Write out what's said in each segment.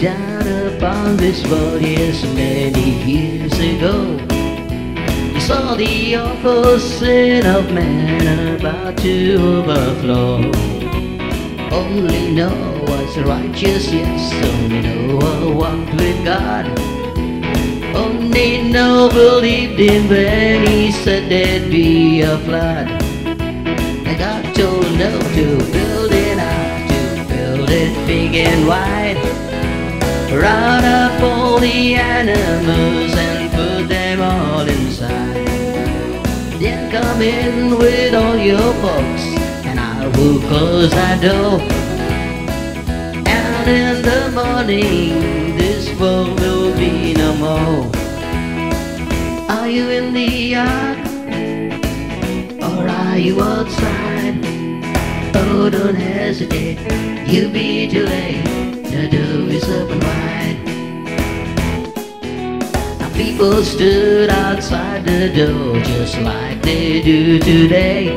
down upon this world yes many years ago. You saw the awful sin of man about to overflow. Only Noah was righteous, yes, only what walked with God. Only Noah believed him when he said there'd be a flood. And God told Noah to build it out, to build it big and wide Round up all the animals and put them all inside. Then come in with all your folks, and I will close that door. And in the morning, this world will be no more. Are you in the ark? Or are you outside? Oh, don't hesitate, you'll be too late. The door is open people stood outside the door just like they do today.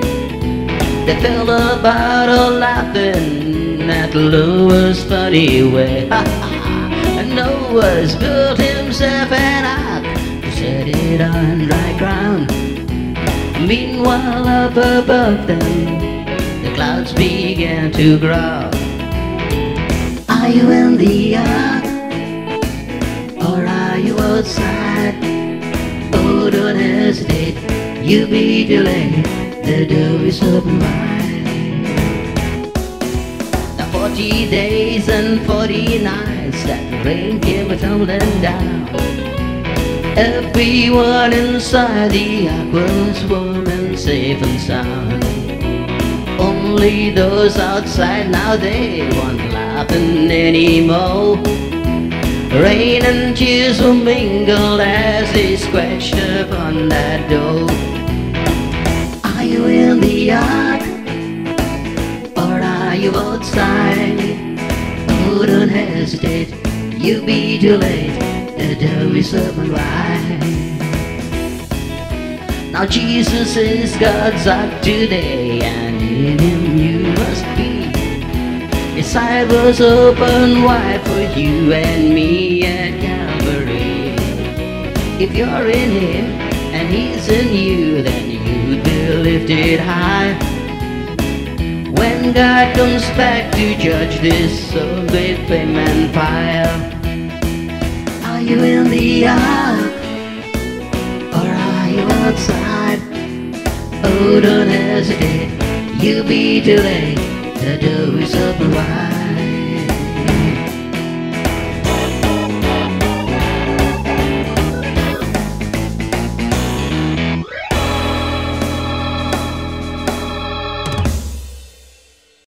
They fell about all laughing at Noah's funny way. and Noah's built himself an ark set it on dry ground. Meanwhile, up above them, the clouds began to grow. Are you in the ark? Are you outside? Oh, don't hesitate, you'll be delayed. The door is open wide. The forty days and forty nights that rain came tumbling down. Everyone inside the ark was warm and safe and sound. Only those outside now they won't laughing anymore. Rain and tears will mingle as they scratched upon that door. Are you in the ark? Or are you outside? Oh, don't hesitate, you'll be too late. The door is open wide. Now Jesus is God's ark today, and in Him you must be. His side was open wide for you and me. If you're in Him and He's in you, then you'd be lifted high. When God comes back to judge this great flame and fire, are you in the ark or are you outside? Oh, don't hesitate, you'll be too late. The door is open wide.